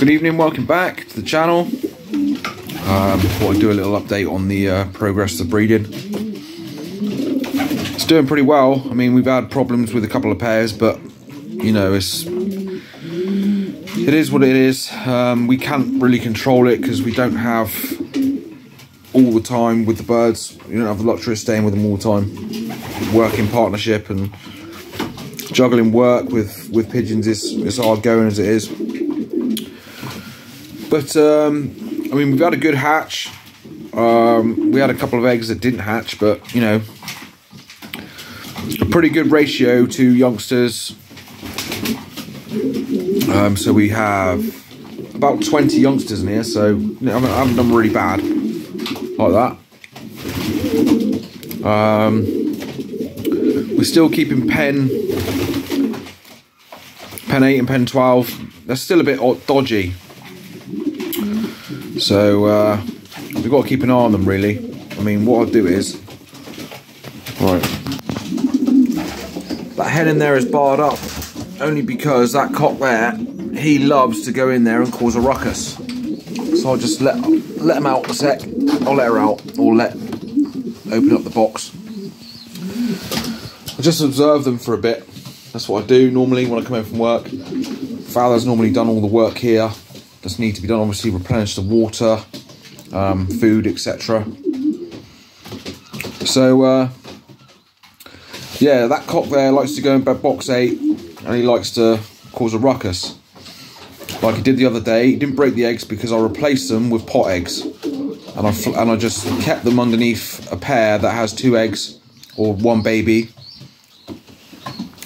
Good evening, welcome back to the channel. Um, thought I'd do a little update on the uh, progress of breeding. It's doing pretty well. I mean, we've had problems with a couple of pairs, but you know, it's it is what it is. Um, we can't really control it because we don't have all the time with the birds. You don't have the luxury of staying with them all the time. Working partnership and juggling work with with pigeons is as hard going as it is. But um, I mean, we've had a good hatch. Um, we had a couple of eggs that didn't hatch, but you know, a pretty good ratio to youngsters. Um, so we have about 20 youngsters in here, so you know, I haven't done really bad like that. Um, we're still keeping pen pen 8 and pen 12 they're still a bit dodgy so uh, we've got to keep an eye on them really. I mean what I'll do is right. That hen in there is barred up only because that cock there he loves to go in there and cause a ruckus. So I'll just let let him out a sec. I'll let her out. Or let open up the box. I just observe them for a bit. That's what I do normally when I come in from work. Father's normally done all the work here. Just need to be done, obviously, replenish the water, um, food, etc. So, uh, yeah, that cock there likes to go in bed box 8 and he likes to cause a ruckus. Like he did the other day, he didn't break the eggs because I replaced them with pot eggs. And I, and I just kept them underneath a pair that has two eggs or one baby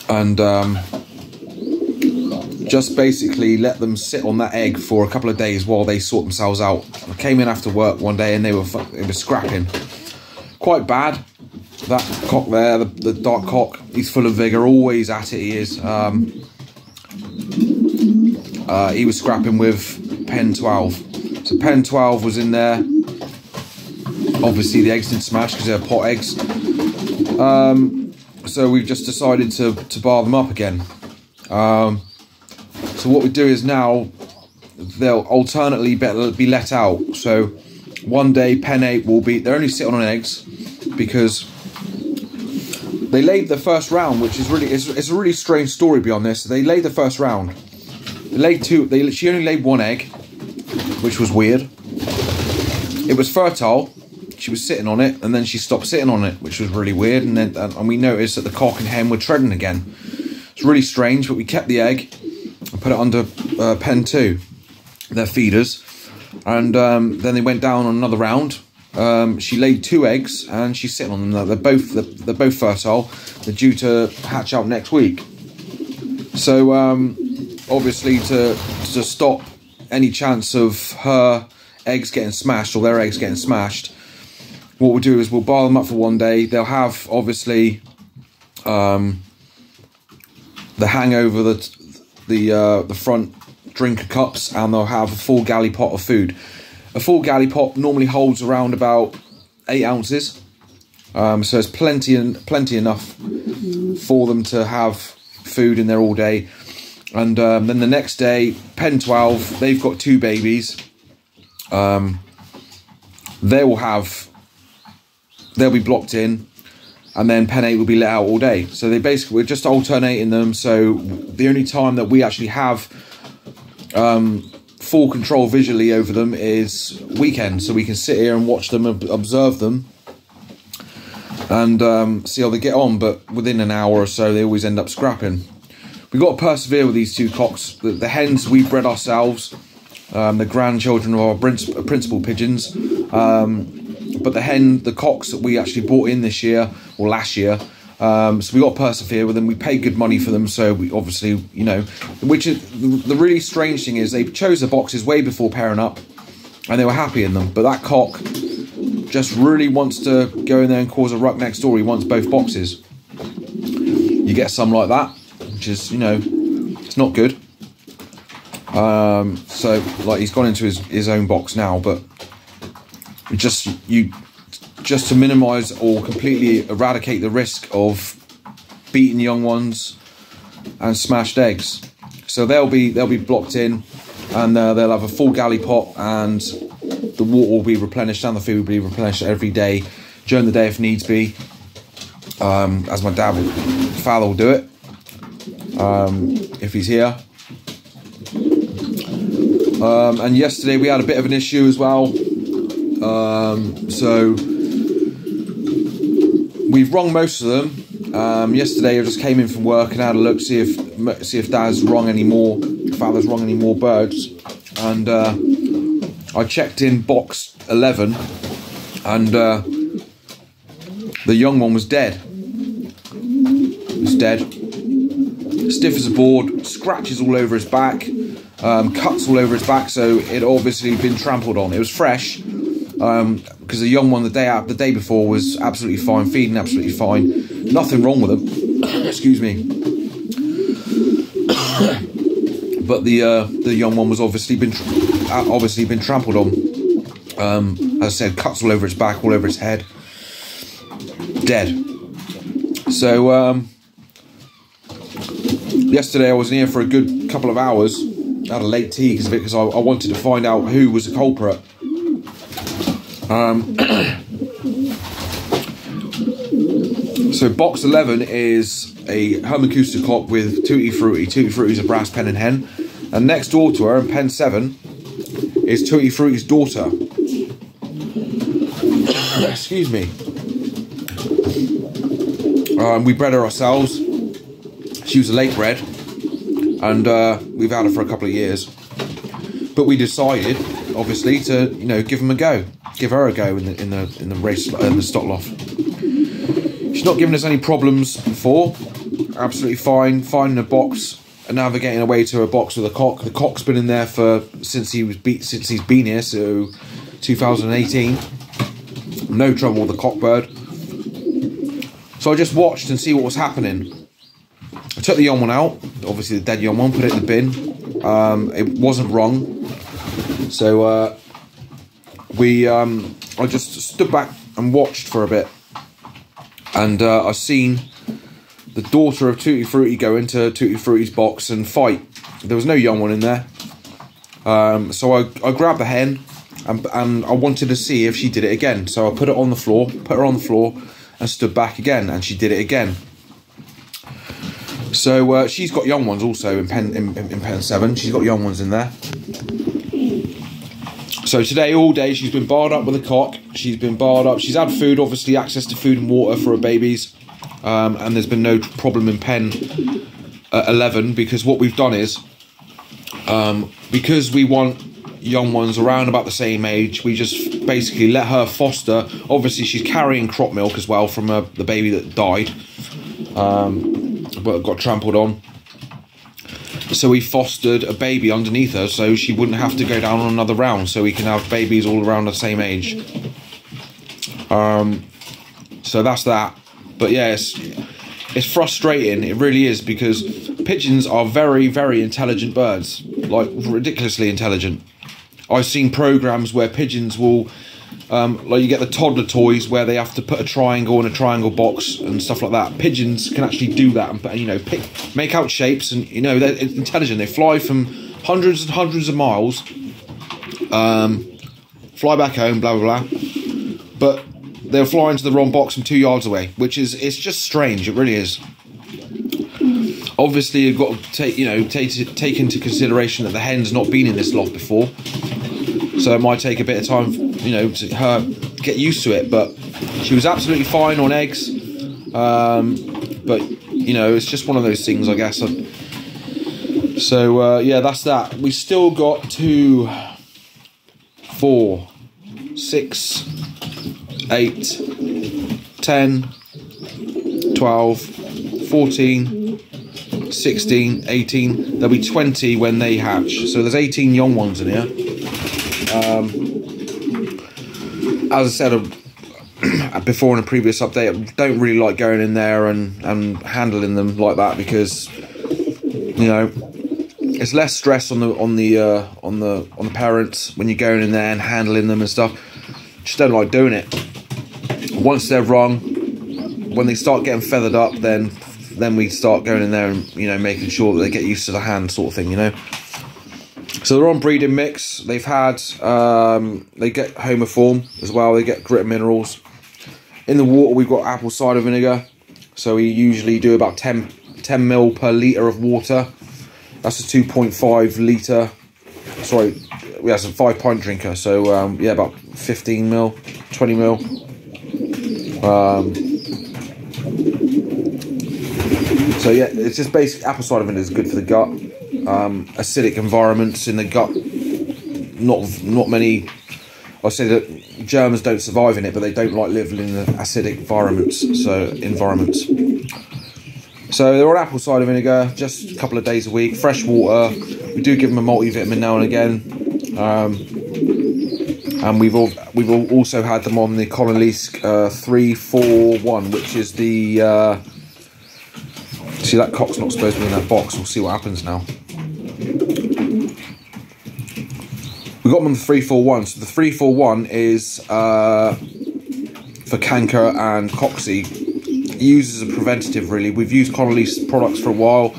and um, just basically let them sit on that egg for a couple of days while they sort themselves out. I came in after work one day and they were they were scrapping, quite bad. That cock there, the, the dark cock, he's full of vigor, always at it. He is. Um, uh, he was scrapping with pen 12. So pen 12 was in there. Obviously the eggs didn't smash because they're pot eggs. Um, so we've just decided to, to bar them up again. Um, so what we do is now they'll alternately be let out. So one day pen 8 will be, they're only sitting on eggs because they laid the first round, which is really, it's, it's a really strange story beyond this. They laid the first round. They laid two, they, she only laid one egg, which was weird. It was fertile, she was sitting on it and then she stopped sitting on it, which was really weird. And then and we noticed that the cock and hen were treading again. It's really strange, but we kept the egg put it under uh, pen two, their feeders. And um, then they went down on another round. Um, she laid two eggs and she's sitting on them. They're both they're, they're both fertile. They're due to hatch out next week. So um, obviously to to stop any chance of her eggs getting smashed or their eggs getting smashed, what we'll do is we'll bar them up for one day. They'll have obviously um, the hangover the the uh, the front drinker cups, and they'll have a full galley pot of food. A full galley pot normally holds around about eight ounces, um, so it's plenty and plenty enough for them to have food in there all day. And um, then the next day, pen twelve, they've got two babies. Um, they will have they'll be blocked in and then pen 8 will be let out all day. So they basically, we're just alternating them. So the only time that we actually have um, full control visually over them is weekends. So we can sit here and watch them, observe them, and um, see how they get on. But within an hour or so, they always end up scrapping. We've got to persevere with these two cocks. The, the hens we bred ourselves, um, the grandchildren of our principal pigeons. Um, but the hen, the cocks that we actually bought in this year or last year, um, so we got to persevere with them. We paid good money for them, so we obviously, you know, which is the really strange thing is they chose the boxes way before pairing up, and they were happy in them. But that cock just really wants to go in there and cause a ruck next door. He wants both boxes. You get some like that, which is, you know, it's not good. Um, so like he's gone into his, his own box now, but just you just to minimize or completely eradicate the risk of beating young ones and smashed eggs. So they'll be they'll be blocked in. and uh, they'll have a full galley pot, and the water will be replenished and the food will be replenished every day during the day if needs be. Um, as my dad, will, father will do it um, if he's here. Um, and yesterday we had a bit of an issue as well. Um, so we've rung most of them. Um, yesterday I just came in from work and had a look see if see if Dad's rung any more, Father's rung any more birds, and uh, I checked in box eleven, and uh, the young one was dead. He was dead, stiff as a board, scratches all over his back, um, cuts all over his back. So it obviously been trampled on. It was fresh because the young one the day out the day before was absolutely fine, feeding absolutely fine, nothing wrong with him. Excuse me. but the uh, the young one was obviously been uh, obviously been trampled on. Um, as I said, cuts all over its back, all over its head, dead. So um, yesterday I was in here for a good couple of hours. I had a late tea because because I, I wanted to find out who was the culprit. Um, so box 11 is a Hermacusta cock with Tutti Frutti. Tutti Frutti is a brass pen and hen. And next door to her in pen 7 is Tutti Frutti's daughter. Excuse me. Um, we bred her ourselves. She was a late bred. And uh, we've had her for a couple of years. But we decided, obviously, to you know give them a go give her a go in the in the in the race uh, in the stock loft. She's not given us any problems before. Absolutely fine, finding a box and navigating away to a box with a cock. The cock's been in there for since he was beat since he's been here, so 2018. No trouble with the cockbird. So I just watched and see what was happening. I took the young one out, obviously the dead young one, put it in the bin. Um, it wasn't wrong. So uh, we um, I just stood back and watched for a bit, and uh, I seen the daughter of Tutti Frutti go into Tutti Frutti's box and fight. There was no young one in there, um, so I, I grabbed the hen and, and I wanted to see if she did it again. So I put it on the floor, put her on the floor, and stood back again, and she did it again. So uh, she's got young ones also in pen in, in pen seven. She's got young ones in there. So today, all day, she's been barred up with a cock. She's been barred up. She's had food, obviously, access to food and water for her babies. Um, and there's been no problem in pen uh, 11 because what we've done is, um, because we want young ones around about the same age, we just basically let her foster. Obviously, she's carrying crop milk as well from the baby that died, um, but got trampled on. So we fostered a baby underneath her so she wouldn't have to go down on another round so we can have babies all around the same age. Um, so that's that. But yeah, it's, it's frustrating. It really is because pigeons are very, very intelligent birds. Like, ridiculously intelligent. I've seen programs where pigeons will um, like you get the toddler toys where they have to put a triangle in a triangle box and stuff like that. Pigeons can actually do that and you know pick make out shapes and you know they're intelligent. They fly from hundreds and hundreds of miles, um, fly back home, blah blah blah. But they'll fly into the wrong box from two yards away, which is it's just strange. It really is. Obviously, you've got to take you know take take into consideration that the hen's not been in this loft before so it might take a bit of time, you know, to her get used to it. But she was absolutely fine on eggs. Um, but you know, it's just one of those things, I guess. So uh, yeah, that's that. We still got two, four, six, eight, ten, twelve, fourteen. 16, 18, there'll be 20 when they hatch. So there's 18 young ones in here. Um, as I said uh, before in a previous update, I don't really like going in there and, and handling them like that because you know it's less stress on the on the uh, on the on the parents when you're going in there and handling them and stuff. Just don't like doing it. Once they're wrong, when they start getting feathered up, then then we start going in there and you know making sure that they get used to the hand sort of thing, you know. So they're on breeding mix. They've had um, they get Hormoform as well. They get grit minerals. In the water, we've got apple cider vinegar. So we usually do about 10, 10 mil per litre of water. That's a 2.5 litre, sorry, we it's some five pint drinker. So um, yeah, about 15 mil, 20 mil. Um, so yeah, it's just basic apple cider vinegar is good for the gut. Um, acidic environments in the gut, not not many. I say that Germans don't survive in it, but they don't like living in the acidic environments. So environments. So they're on apple cider vinegar, just a couple of days a week, fresh water. We do give them a multivitamin now and again. Um, and we've all, we've all also had them on the Connelly's uh, 341, which is the. Uh, see, that cock's not supposed to be in that box. We'll see what happens now. We got them on the 341. So the 341 is uh, for canker and cocci used as a preventative, really. We've used Connelly's products for a while,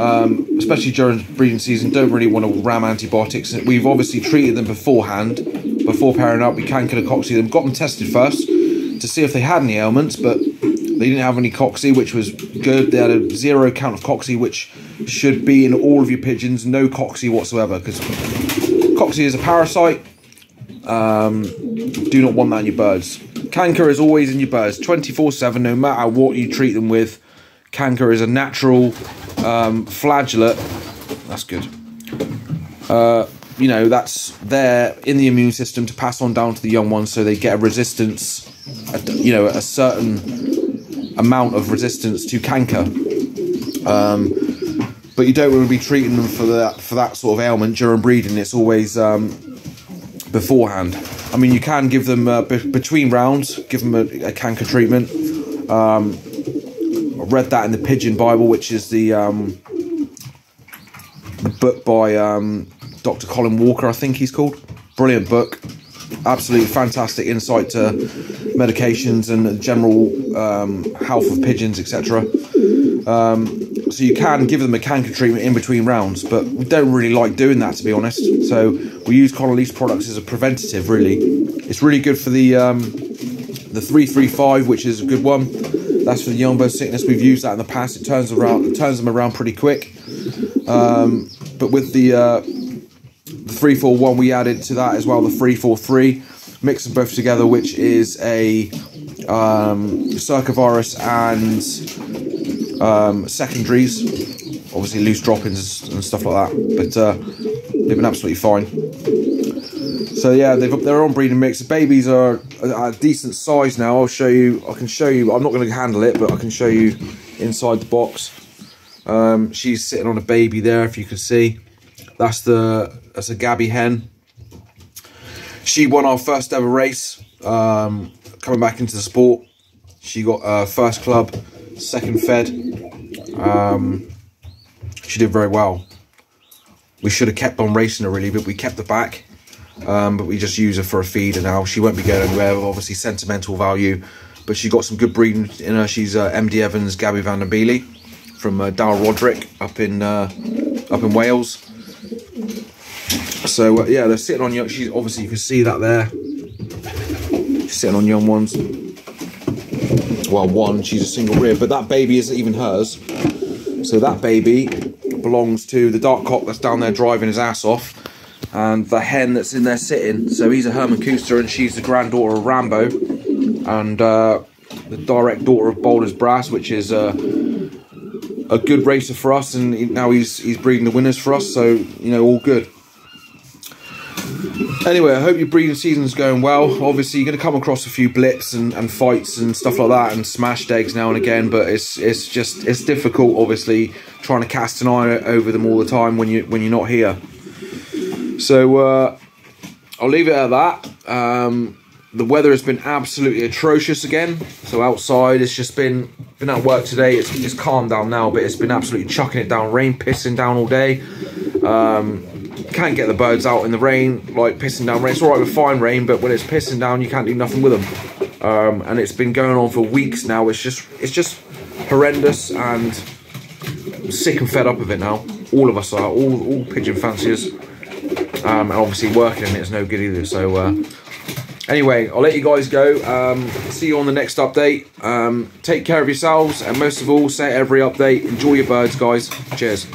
um, especially during breeding season. Don't really want to ram antibiotics. We've obviously treated them beforehand, before pairing up. We can get a cocci them, got them tested first to see if they had any ailments, but they didn't have any cocci, which was good. They had a zero count of cocci, which should be in all of your pigeons. No cocci whatsoever, because cocci is a parasite. Um, do not want that in your birds. Canker is always in your birds 24 7, no matter what you treat them with. Canker is a natural um, flagellate. That's good. Uh, you know, that's there in the immune system to pass on down to the young ones so they get a resistance, you know, a certain amount of resistance to canker. Um, but you don't want to be treating them for that for that sort of ailment during breeding. It's always um, beforehand. I mean, you can give them uh, between rounds, give them a, a canker treatment. Um, I read that in the Pigeon Bible, which is the, um, the book by um, Dr. Colin Walker, I think he's called. Brilliant book. Absolutely fantastic insight to medications and general um, health of pigeons, etc. Um, so you can give them a canker treatment in between rounds, but we don't really like doing that, to be honest. So we use Connelly's products as a preventative, really. It's really good for the um, the 335, which is a good one. That's for the bird sickness. We've used that in the past. It turns around, it turns them around pretty quick. Um, but with the uh, the 341, we added to that as well the 343. Mix them both together, which is a um, circovirus and um, secondaries, obviously loose droppings and stuff like that. But uh, they've been absolutely fine. So yeah, they're on breeding mix. The babies are a decent size now. I'll show you. I can show you. I'm not going to handle it, but I can show you inside the box. Um, she's sitting on a baby there, if you can see. That's the that's a Gaby hen. She won our first ever race. Um, coming back into the sport, she got uh, first club, second fed. Um, she did very well. We should have kept on racing her really, but we kept her back. Um, but we just use her for a feeder now. She won't be going anywhere. Obviously, sentimental value, but she got some good breeding in her. She's uh, MD Evans, Gaby Vandenabeele from uh, Roderick up in uh, up in Wales. So uh, yeah, they're sitting on young. She's obviously you can see that there. She's sitting on young ones. Well, one. She's a single rear, but that baby isn't even hers. So that baby belongs to the dark cock that's down there driving his ass off, and the hen that's in there sitting. So he's a Herman Kuster, and she's the granddaughter of Rambo, and uh, the direct daughter of Bowler's Brass, which is. Uh, a good racer for us, and now he's he's breeding the winners for us. So you know, all good. Anyway, I hope your breeding season's going well. Obviously, you're going to come across a few blips and, and fights and stuff like that, and smashed eggs now and again. But it's it's just it's difficult, obviously, trying to cast an eye over them all the time when you when you're not here. So uh, I'll leave it at that. Um, the weather has been absolutely atrocious again. So outside, it's just been been at work today. It's, it's calmed down now, but it's been absolutely chucking it down. Rain pissing down all day. Um, can't get the birds out in the rain, like pissing down rain. It's all right with fine rain, but when it's pissing down, you can't do nothing with them. Um, and it's been going on for weeks now. It's just it's just horrendous and sick and fed up of it now. All of us are, all all pigeon fanciers. Um, and obviously working in it is no good either. So uh, anyway, I'll let you guys go. Um, see you on the next update. Um, take care of yourselves, and most of all, say every update. Enjoy your birds, guys. Cheers.